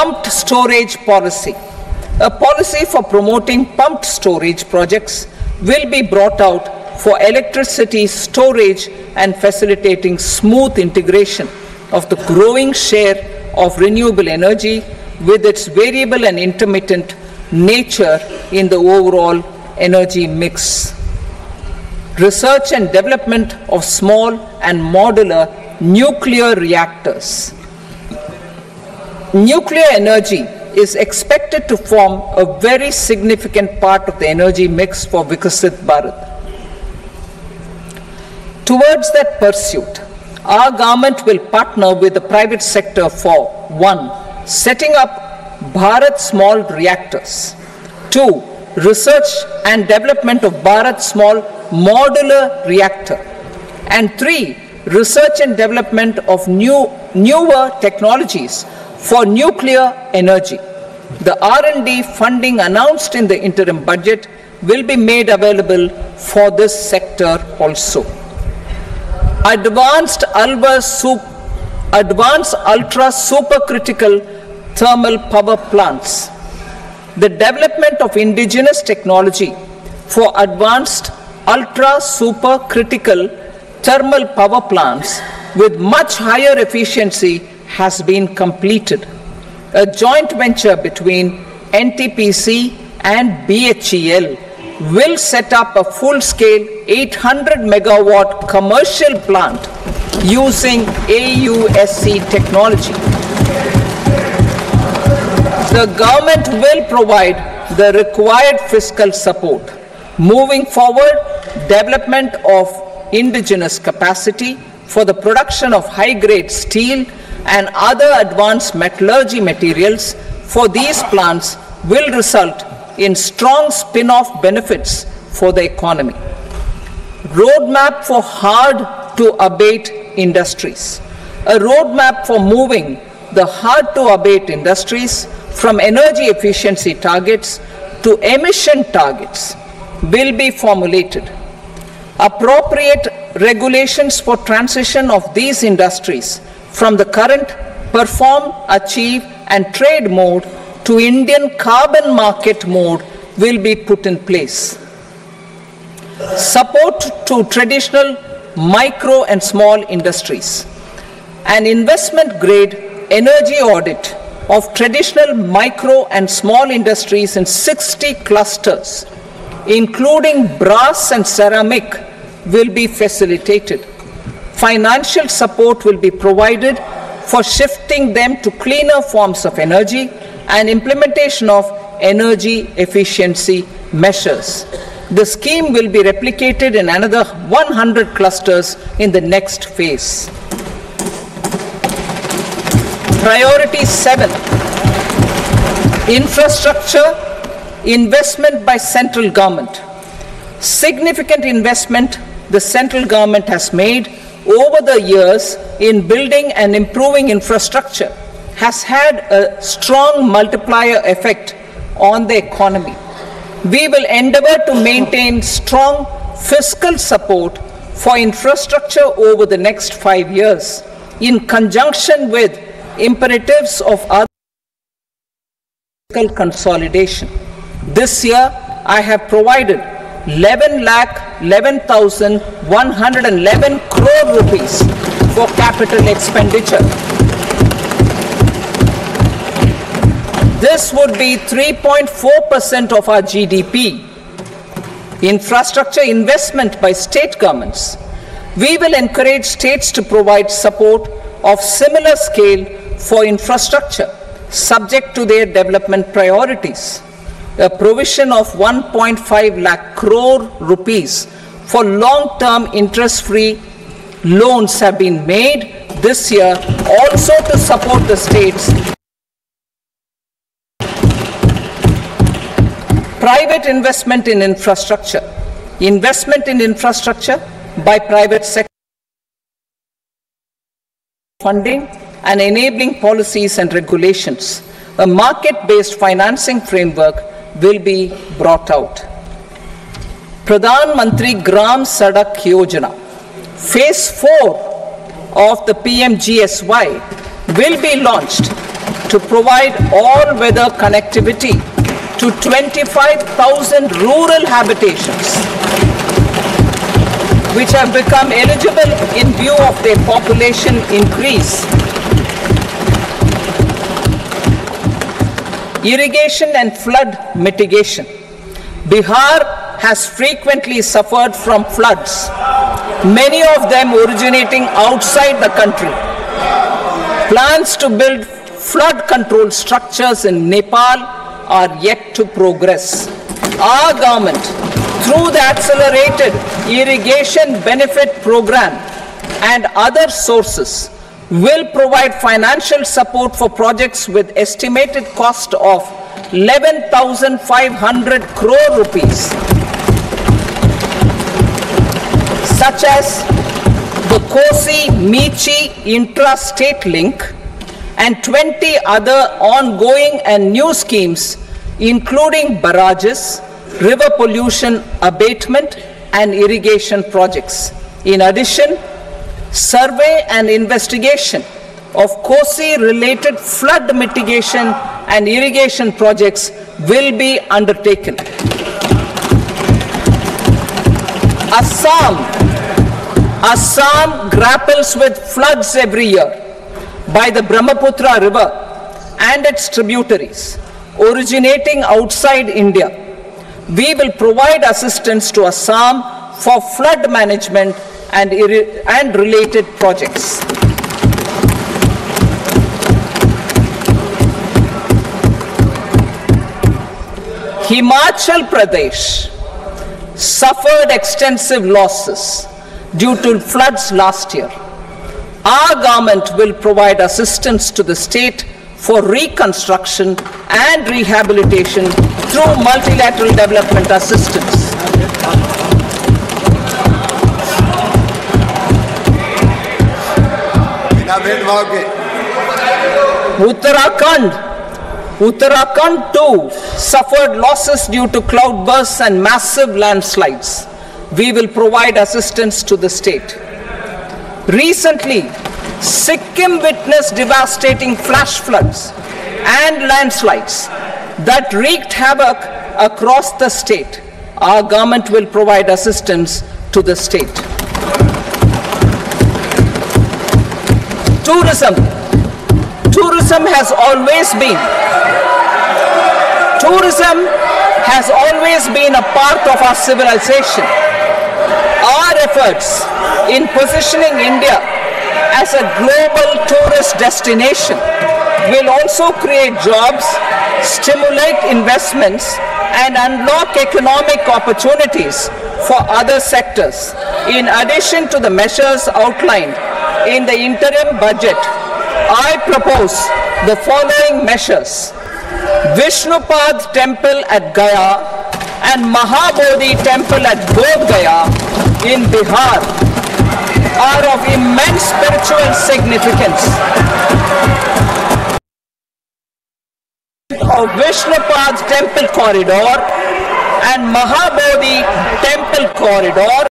pumped storage policy. A policy for promoting pumped storage projects will be brought out for electricity storage and facilitating smooth integration of the growing share of renewable energy with its variable and intermittent nature in the overall energy mix. Research and development of small and modular nuclear reactors. Nuclear energy is expected to form a very significant part of the energy mix for Viksit Bharat. Towards that pursuit, our government will partner with the private sector for one, setting up Bharat Small Reactors, two, research and development of Bharat Small Modular Reactor, and three, research and development of new, newer technologies for nuclear energy. The R&D funding announced in the interim budget will be made available for this sector also. Advanced ultra, sup- advanced ultra supercritical thermal power plants. The development of indigenous technology for advanced ultra supercritical thermal power plants with much higher efficiency has been completed. A joint venture between NTPC and BHEL will set up a full scale 800 megawatt commercial plant using AUSC technology. The government will provide the required fiscal support. Moving forward, development of indigenous capacity for the production of high grade steel and other advanced metallurgy materials for these plants will result in strong spin off benefits for the economy. Roadmap for hard to abate industries. A roadmap for moving the hard to abate industries from energy efficiency targets to emission targets will be formulated. Appropriate regulations for transition of these industries from the current perform, achieve, and trade mode to Indian carbon market mode will be put in place. Support to traditional micro and small industries. An investment grade energy audit of traditional micro and small industries in 60 clusters, including brass and ceramic, will be facilitated. Financial support will be provided for shifting them to cleaner forms of energy and implementation of energy efficiency measures. The scheme will be replicated in another 100 clusters in the next phase. Priority 7 Infrastructure investment by central government. Significant investment the central government has made over the years in building and improving infrastructure has had a strong multiplier effect on the economy. We will endeavor to maintain strong fiscal support for infrastructure over the next five years in conjunction with imperatives of other fiscal consolidation. This year, I have provided 11 lakh 11,111 crore rupees for capital expenditure. This would be 3.4% of our GDP. Infrastructure investment by state governments. We will encourage states to provide support of similar scale for infrastructure subject to their development priorities. A provision of 1.5 lakh crore rupees for long term interest free loans have been made this year also to support the states private investment in infrastructure. Investment in infrastructure by private sector funding and enabling policies and regulations. A market based financing framework will be brought out pradhan mantri gram sadak yojana phase 4 of the pmgsy will be launched to provide all weather connectivity to 25,000 rural habitations which have become eligible in view of their population increase. Irrigation and flood mitigation. Bihar has frequently suffered from floods, many of them originating outside the country. Plans to build flood control structures in Nepal are yet to progress. Our government, through the Accelerated Irrigation Benefit Program and other sources, will provide financial support for projects with estimated cost of 11,500 crore rupees, such as the Kosi Mechi intra-state link and 20 other ongoing and new schemes, including barrages, river pollution abatement, and irrigation projects. In addition, survey and investigation of Kosi related flood mitigation and irrigation projects will be undertaken. Assam. Assam grapples with floods every year by the Brahmaputra River and its tributaries originating outside India. We will provide assistance to Assam for flood management and, and related projects. Himachal Pradesh suffered extensive losses due to floods last year. Our government will provide assistance to the state for reconstruction and rehabilitation through multilateral development assistance. Uttarakhand. Uttarakhand too suffered losses due to cloudbursts and massive landslides. We will provide assistance to the state. Recently, Sikkim witnessed devastating flash floods and landslides that wreaked havoc across the state. Our government will provide assistance to the state. Tourism. Tourism has always been tourism has always been a part of our civilization. Our efforts in positioning India as a global tourist destination will also create jobs, stimulate investments, and unlock economic opportunities for other sectors. In addition to the measures outlined in the interim budget, I propose the following measures. Vishnupad temple at Gaya and Mahabodhi temple at Bodh Gaya in Bihar are of immense spiritual significance. Of Vishnupad temple corridor and Mahabodhi temple corridor